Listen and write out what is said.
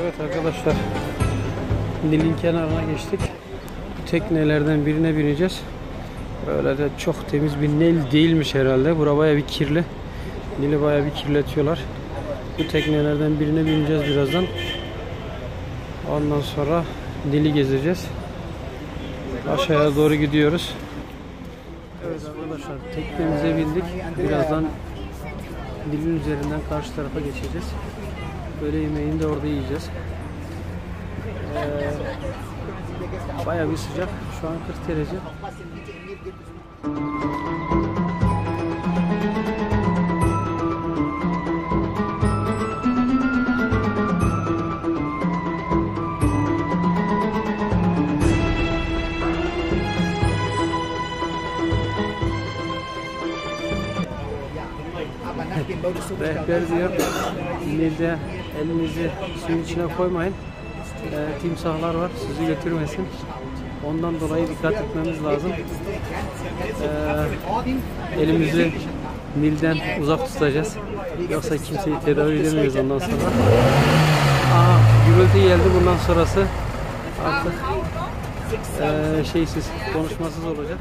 Evet arkadaşlar. Nil'in kenarına geçtik. Bu teknelerden birine bineceğiz. Böyle de çok temiz bir Nil değilmiş herhalde. Bura baya bir kirli. Nil'i baya bir kirletiyorlar. Bu teknelerden birine bineceğiz birazdan. Ondan sonra Nil'i gezeceğiz. Aşağıya doğru gidiyoruz. Evet arkadaşlar teknemize bindik. Birazdan Nil'in üzerinden karşı tarafa geçeceğiz. Öğle yemeğini de orada yiyeceğiz. Ee, bayağı bir sıcak. Şu an 40 derece. Rehber diyor, Nil'de elinizi suyun içine koymayın. Ee, timsahlar var, sizi götürmesin. Ondan dolayı dikkat etmemiz lazım. Ee, elimizi Nil'den uzak tutacağız. Yoksa kimseyi tedavi edemeyiz ondan sonra. Aha, gürültü geldi bundan sonrası artık ee, şeysiz, konuşmasız olacak.